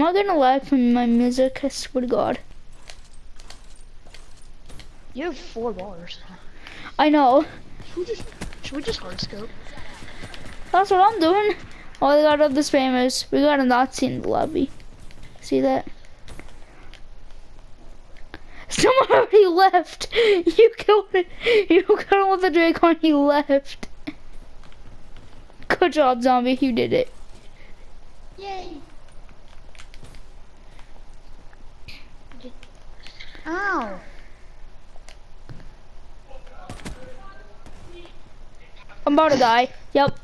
not gonna lie from my music, I swear to God. You have four bars. I know. Should we just, should we just hard scope? That's what I'm doing. All I got of the spammers. We got a Nazi in the lobby. See that? Someone already left. You killed it. You killed him with the Drakon. He left. Good job, zombie. You did it. Yay! Ow! I'm about to die. Yep.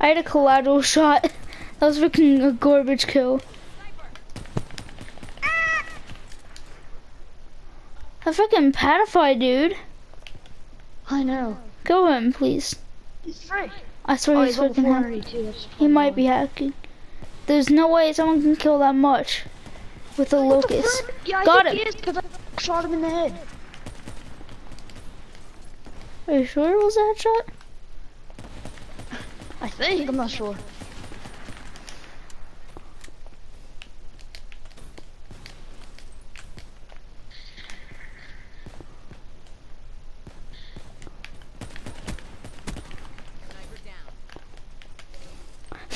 I had a collateral shot. That was freaking a garbage kill. A freaking pedophile dude. I know. Kill him, please. He's free. I swear Oh, he's he's freaking ha- 482. That's He might be hacking. There's no way someone can kill that much with a What Locus. Yeah, Got him. because I shot him in the head. Are you sure it was a headshot? I think. I'm not sure.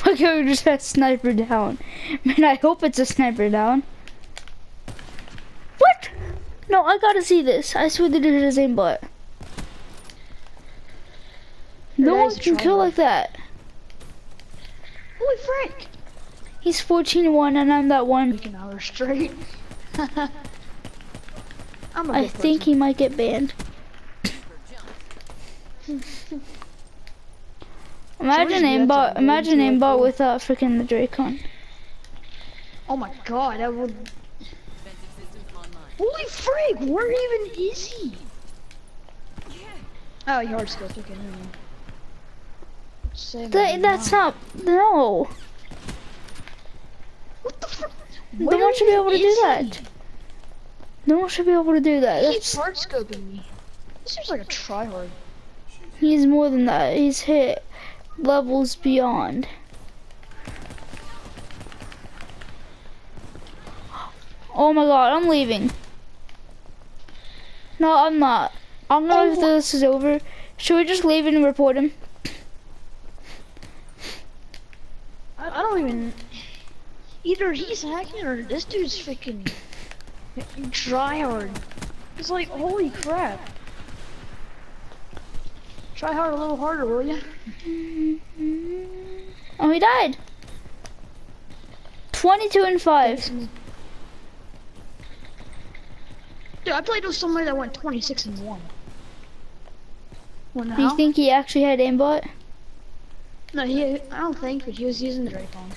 My character just got sniper down. Man, I hope it's a sniper down. What? No, I gotta see this. I swear they did his aim butt. No one can kill like that. Holy frick! He's 14-1 and I'm that one. An hour straight. I'm a I think person. he might get banned. Imagine that aimbot, imagine aimbot Rifle? with uh, freaking the Drakon. Oh my god, that would. Defensive systems online. Holy frick! Where even is he? Oh, he hard scoped. Okay, never mind. That, that's not, no. What the frick? No one should be able to do that. No one should be able to do that. He's That's, hard scoping me. This seems like a tryhard. he's more than that. He's hit levels beyond. Oh my god, I'm leaving. No, I'm not. I'm not Oh, after this is over. Should we just leave and report him? I, I don't even. Either he's hacking or this dude's freaking tryhard. It's like, holy crap. Try hard a little harder, will ya? Oh, he died. 22 and 5. Dude, I played with somebody that went 26 and 1. Do you think he actually had aimbot? No, he, I don't think, but he was using the Drakon.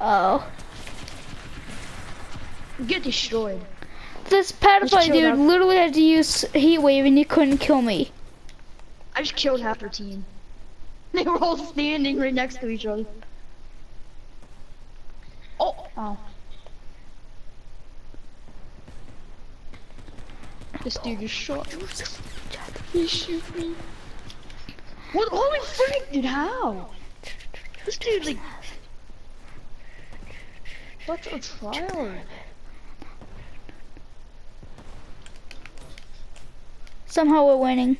Oh. Get destroyed. This pedophile dude literally had to use heat wave and he couldn't kill me. I just killed half their team. They were all standing right next to each other. Oh, oh. This dude just shot. He shoot me. What? Holy frick, dude! How? This dude like. Such a trial? Somehow we're winning.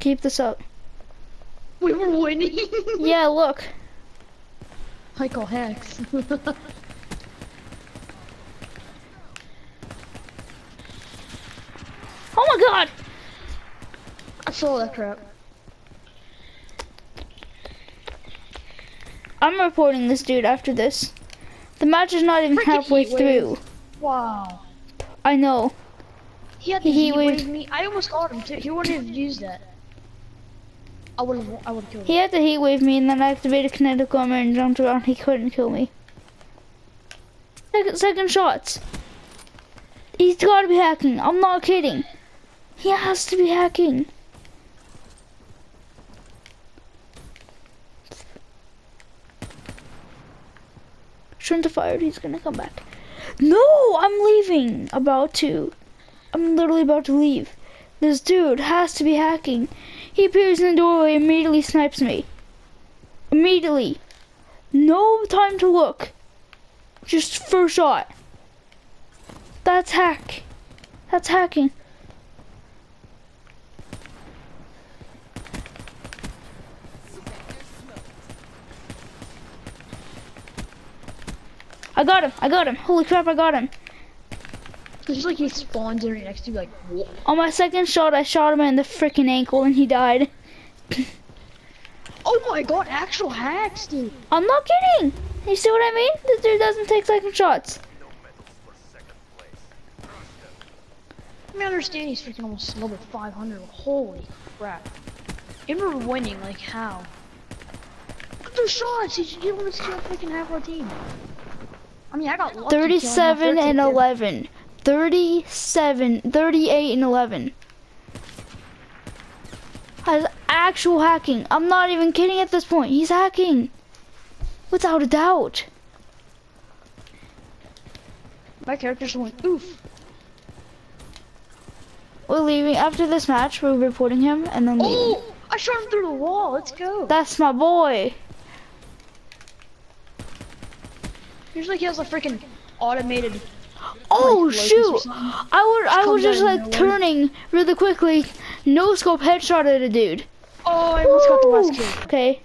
Keep this up. We were winning. Yeah, look. Call hacks. Oh my god! I saw that crap. I'm reporting this dude after this. The match is not even Freaking halfway wave. through. Wow. I know. He had the He heat wave me. I almost got him too. He wouldn't have used that. I would have. I would have killed him. He had to heat wave me and then I activated kinetic armor and jumped around. He couldn't kill me. Second, second shots. He's gotta be hacking. I'm not kidding. He has to be hacking. Shouldn't Fire. He's gonna come back. No, I'm leaving. About to. I'm literally about to leave. This dude has to be hacking. He appears in the doorway, immediately snipes me. Immediately. No time to look. Just first shot. That's hack. That's hacking. I got him. I got him. Holy crap, I got him. It's just like he spawns right next to you, like, what? On my second shot, I shot him in the freaking ankle and he died. Oh my god, actual hacks, dude. I'm not kidding. You see what I mean? This dude doesn't take second shots. I mean, I understand he's freaking almost level 500. Holy crap. And we're winning, like, how? Look at those shots! He, he almost killed freaking half our team. I mean, I got lucky 37 and 11. 37, 38 and 11. That's actual hacking. I'm not even kidding at this point. He's hacking. Without a doubt. My character's went, oof. We're leaving. After this match, we're reporting him and then oh, leaving. Oh! I shot him through the wall. Let's go. That's my boy. Usually he has a freaking automated. Oh like, shoot! I would I was just like turning really quickly, no scope headshot at a dude. Oh, I almost got the last kill. Okay.